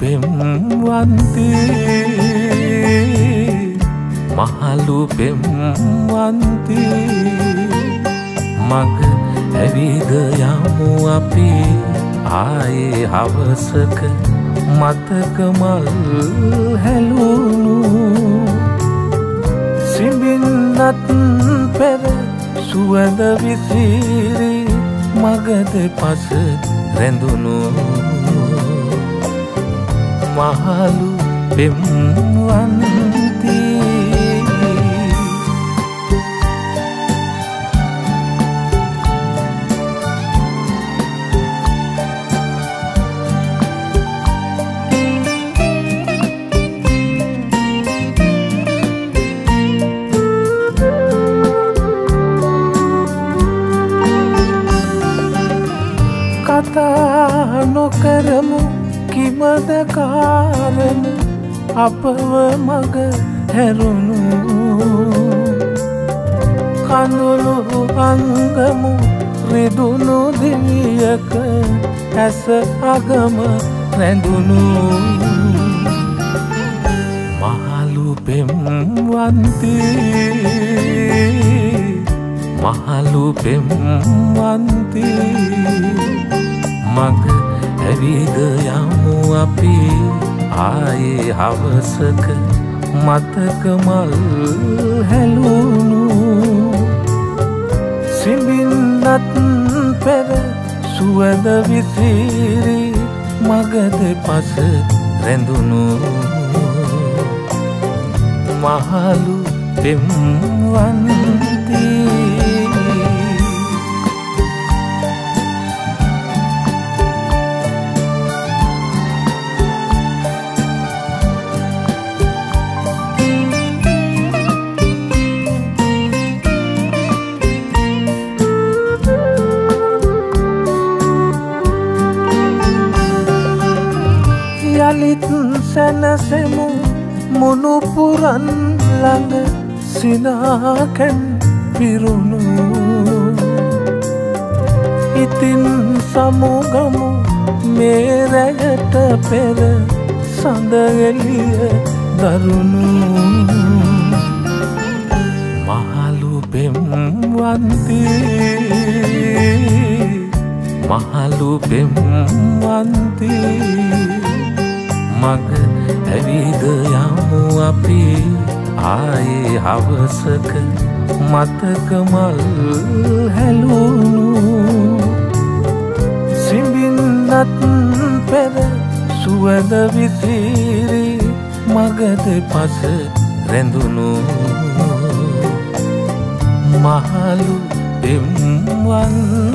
පෙම්වන්තේ මහලු පෙම්වන්තේ මග ඇවිද යමු අපි. ආයේ හවසක මතකමල් හැලුණු. සිඹින්නත් පෙර සුවඳ විසිරි මගද පස රැඳුණු. මහලු පෙම්වන්තී කතා නොකරමු කිමද කාරණ අපව මග හැරුණු? කඳුළු අංගමු රිදුණු දිවියක ඇස අගම රැඳුණු. මහලු පෙම්වන්තී මහලු පෙම්වන්තී මග ඇවිද යමු අපි? ආයේ හවසක මතකමල් හැලුණු. සිඹින්නත් පෙර සුවඳ විසිරි මගද පස රැඳුණු. මහලු පෙම්වන්තී යළිත් සැනසෙමු. මුණුපුරන් ළඟ සිනාකැන් පිරුණු. ඉතින් සමුගමු මේරැයට පෙර සඳගෙලිය දරුණු. මහලු පෙම්වන්තී. මහලු පෙම්වන්තී. මග ඇවිද යමු අපි. ආයේ හවසක මතකමල් හැලුණු. සිඹින්නත් පෙර සුවඳ විසිරි මගද පස රැඳුණු. මහලු පෙම්වන්තී